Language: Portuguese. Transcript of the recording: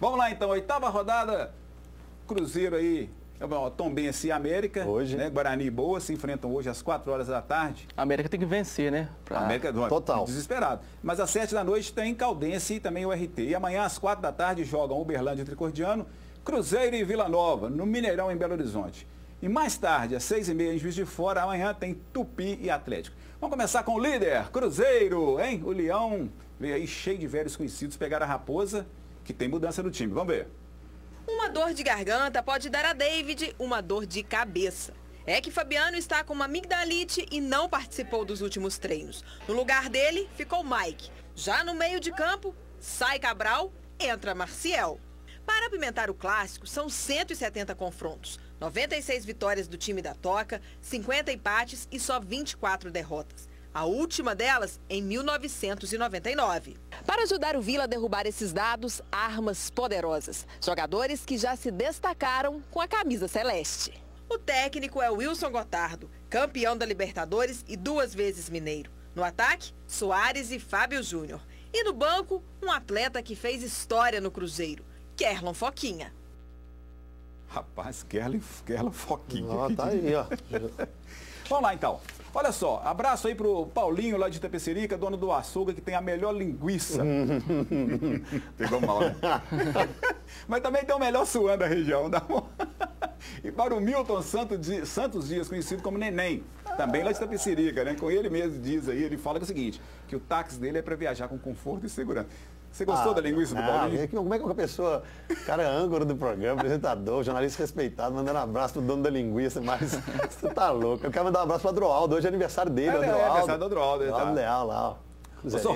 Vamos lá então, oitava rodada, Cruzeiro aí, Tombense e América, hoje. né? Guarani e Boa se enfrentam hoje às 4 horas da tarde. A América tem que vencer, né? Pra... América Total. desesperado. Mas às 7 da noite tem Caldense e também o RT. E amanhã às 4 da tarde jogam Uberlândia e Tricordiano, Cruzeiro e Vila Nova, no Mineirão em Belo Horizonte. E mais tarde, às 6 e meia em Juiz de Fora, amanhã tem Tupi e Atlético. Vamos começar com o líder, Cruzeiro, hein? O Leão veio aí cheio de velhos conhecidos, pegar a Raposa, que tem mudança no time. Vamos ver. Uma dor de garganta pode dar a David uma dor de cabeça. É que Fabiano está com uma amigdalite e não participou dos últimos treinos. No lugar dele ficou Mike. Já no meio de campo, sai Cabral, entra Marcial. Para apimentar o clássico, são 170 confrontos, 96 vitórias do time da Toca, 50 empates e só 24 derrotas. A última delas em 1999. Para ajudar o Vila a derrubar esses dados, armas poderosas. Jogadores que já se destacaram com a camisa celeste. O técnico é Wilson Gotardo, campeão da Libertadores e duas vezes mineiro. No ataque, Soares e Fábio Júnior. E no banco, um atleta que fez história no Cruzeiro, Kerlon Foquinha. Rapaz, Kerlon, Kerlon Foquinha. Ah, tá aí, ó. Vamos lá então. Olha só, abraço aí pro Paulinho lá de Itapecerica, dono do açougue, que tem a melhor linguiça. Pegou mal, né? Mas também tem o melhor suã da região. Dá uma... E para o Milton Santos Dias, conhecido como Neném, também lá de Itapecerica, né? Com ele mesmo diz aí, ele fala que é o seguinte, que o táxi dele é para viajar com conforto e segurança. Você gostou ah, da linguiça do Paulinho? Como é que uma pessoa, cara é âncora do programa, apresentador, jornalista respeitado, mandando um abraço pro dono da linguiça, mas você tá louco. Eu quero mandar um abraço pro Adroaldo, hoje é aniversário dele, é, Adroaldo. É, aniversário do Adroaldo. Adroaldo tá. Leal lá, ó.